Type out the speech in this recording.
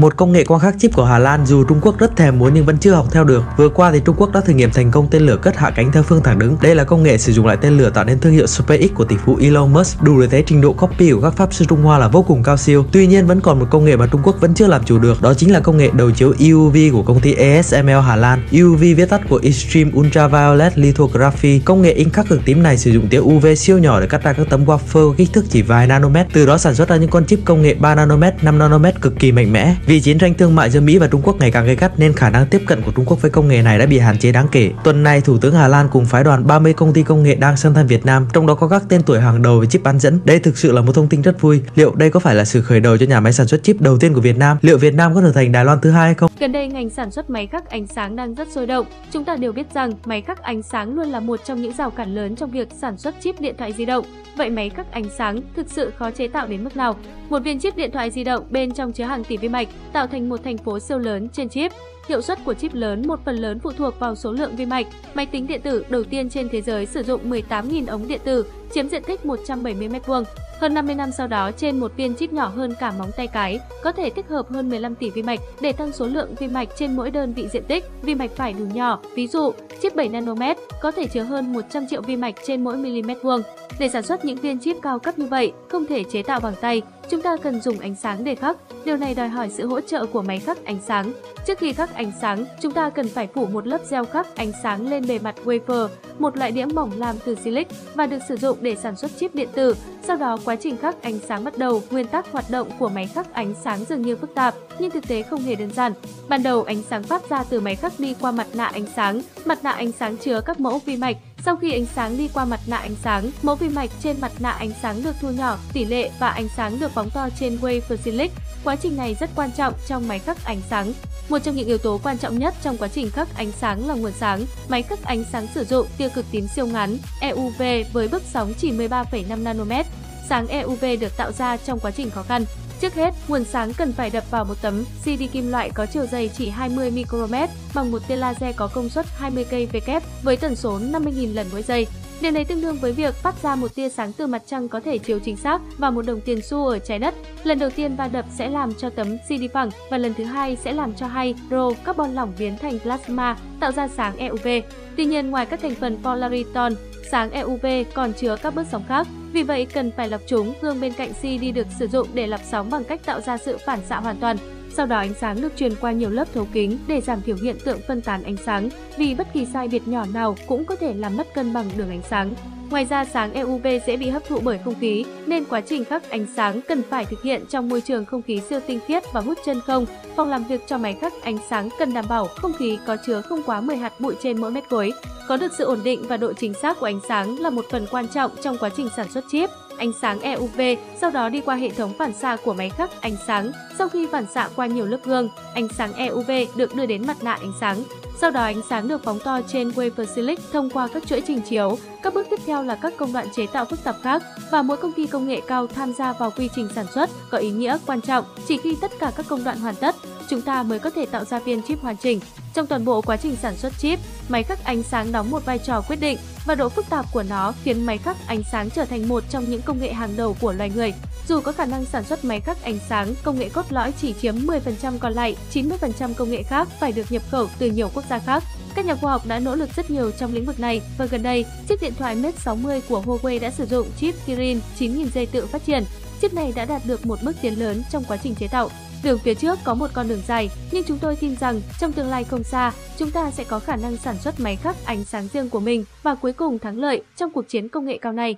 một công nghệ quang khắc chip của Hà Lan dù Trung Quốc rất thèm muốn nhưng vẫn chưa học theo được. Vừa qua thì Trung Quốc đã thử nghiệm thành công tên lửa cất hạ cánh theo phương thẳng đứng. Đây là công nghệ sử dụng lại tên lửa tạo nên thương hiệu SpaceX của tỷ phú Elon Musk. Đủ để thấy trình độ copy của các pháp sư Trung Hoa là vô cùng cao siêu. Tuy nhiên vẫn còn một công nghệ mà Trung Quốc vẫn chưa làm chủ được, đó chính là công nghệ đầu chiếu EUV của công ty ASML Hà Lan. EUV viết tắt của Extreme Ultraviolet Lithography. Công nghệ in khắc cực tím này sử dụng tia UV siêu nhỏ để cắt ra các tấm wafer kích thước chỉ vài nanomet, từ đó sản xuất ra những con chip công nghệ 3 nanomet, 5 nanomet cực kỳ mạnh mẽ. Vì chiến tranh thương mại giữa Mỹ và Trung Quốc ngày càng gay gắt nên khả năng tiếp cận của Trung Quốc với công nghệ này đã bị hạn chế đáng kể. Tuần này, Thủ tướng Hà Lan cùng phái đoàn 30 công ty công nghệ đang sang thăm Việt Nam, trong đó có các tên tuổi hàng đầu về chip bán dẫn. Đây thực sự là một thông tin rất vui. Liệu đây có phải là sự khởi đầu cho nhà máy sản xuất chip đầu tiên của Việt Nam? Liệu Việt Nam có trở thành Đài Loan thứ hai hay không? Gần đây ngành sản xuất máy khắc ánh sáng đang rất sôi động. Chúng ta đều biết rằng máy khắc ánh sáng luôn là một trong những rào cản lớn trong việc sản xuất chip điện thoại di động. Vậy máy khắc ánh sáng thực sự khó chế tạo đến mức nào? Một viên chip điện thoại di động bên trong chứa hàng tỷ vi mạch tạo thành một thành phố siêu lớn trên chip. Hiệu suất của chip lớn một phần lớn phụ thuộc vào số lượng vi mạch. Máy tính điện tử đầu tiên trên thế giới sử dụng 18.000 ống điện tử, chiếm diện tích 170 m2. Hơn 50 năm sau đó, trên một viên chip nhỏ hơn cả móng tay cái, có thể tích hợp hơn 15 tỷ vi mạch để tăng số lượng vi mạch trên mỗi đơn vị diện tích. Vi mạch phải đủ nhỏ, ví dụ, chip 7 nanomet có thể chứa hơn 100 triệu vi mạch trên mỗi mm vuông. Để sản xuất những viên chip cao cấp như vậy, không thể chế tạo bằng tay, chúng ta cần dùng ánh sáng để khắc. Điều này đòi hỏi sự hỗ trợ của máy khắc ánh sáng. Trước khi khắc ánh sáng, chúng ta cần phải phủ một lớp gel khắc ánh sáng lên bề mặt wafer, một loại đĩa mỏng làm từ silic và được sử dụng để sản xuất chip điện tử. Sau đó quá trình khắc ánh sáng bắt đầu, nguyên tắc hoạt động của máy khắc ánh sáng dường như phức tạp, nhưng thực tế không hề đơn giản. Ban đầu ánh sáng phát ra từ máy khắc đi qua mặt nạ ánh sáng, mặt nạ ánh sáng chứa các mẫu vi mạch sau khi ánh sáng đi qua mặt nạ ánh sáng, mẫu vi mạch trên mặt nạ ánh sáng được thu nhỏ tỷ lệ và ánh sáng được phóng to trên wafer silic. Quá trình này rất quan trọng trong máy khắc ánh sáng. Một trong những yếu tố quan trọng nhất trong quá trình khắc ánh sáng là nguồn sáng. Máy khắc ánh sáng sử dụng tia cực tím siêu ngắn EUV với bước sóng chỉ 13,5 nanomet. Sáng EUV được tạo ra trong quá trình khó khăn. Trước hết, nguồn sáng cần phải đập vào một tấm CD kim loại có chiều dày chỉ 20 micromet bằng một tia laser có công suất 20 kW với tần số 50.000 lần mỗi giây. Điều này tương đương với việc phát ra một tia sáng từ mặt trăng có thể chiếu chính xác vào một đồng tiền xu ở trái đất. Lần đầu tiên va đập sẽ làm cho tấm CD phẳng và lần thứ hai sẽ làm cho hydro carbon lỏng biến thành plasma, tạo ra sáng EUV. Tuy nhiên, ngoài các thành phần polariton, sáng EUV còn chứa các bước sóng khác. Vì vậy, cần phải lọc chúng, gương bên cạnh CD được sử dụng để lọc sóng bằng cách tạo ra sự phản xạ hoàn toàn. Sau đó ánh sáng được truyền qua nhiều lớp thấu kính để giảm thiểu hiện tượng phân tán ánh sáng, vì bất kỳ sai biệt nhỏ nào cũng có thể làm mất cân bằng đường ánh sáng. Ngoài ra sáng EUV dễ bị hấp thụ bởi không khí nên quá trình khắc ánh sáng cần phải thực hiện trong môi trường không khí siêu tinh khiết và hút chân không. Phòng làm việc cho máy khắc ánh sáng cần đảm bảo không khí có chứa không quá 10 hạt bụi trên mỗi mét khối. Có được sự ổn định và độ chính xác của ánh sáng là một phần quan trọng trong quá trình sản xuất chip. Ánh sáng EUV sau đó đi qua hệ thống phản xạ của máy khắc ánh sáng. Sau khi phản xạ qua nhiều lớp gương, ánh sáng EUV được đưa đến mặt nạ ánh sáng. Sau đó ánh sáng được phóng to trên wafer silic thông qua các chuỗi trình chiếu. Các bước tiếp theo là các công đoạn chế tạo phức tạp khác và mỗi công ty công nghệ cao tham gia vào quy trình sản xuất có ý nghĩa quan trọng. Chỉ khi tất cả các công đoạn hoàn tất, chúng ta mới có thể tạo ra viên chip hoàn chỉnh. Trong toàn bộ quá trình sản xuất chip, máy khắc ánh sáng đóng một vai trò quyết định và độ phức tạp của nó khiến máy khắc ánh sáng trở thành một trong những công nghệ hàng đầu của loài người. Dù có khả năng sản xuất máy khắc ánh sáng, công nghệ cốt lõi chỉ chiếm 10% còn lại, 90% công nghệ khác phải được nhập khẩu từ nhiều quốc gia khác. Các nhà khoa học đã nỗ lực rất nhiều trong lĩnh vực này và gần đây, chiếc điện thoại Mate 60 của Huawei đã sử dụng chip Kirin 9000 dây tự phát triển. Chip này đã đạt được một bước tiến lớn trong quá trình chế tạo. Đường phía trước có một con đường dài, nhưng chúng tôi tin rằng trong tương lai không xa, chúng ta sẽ có khả năng sản xuất máy khắc ánh sáng riêng của mình và cuối cùng thắng lợi trong cuộc chiến công nghệ cao này.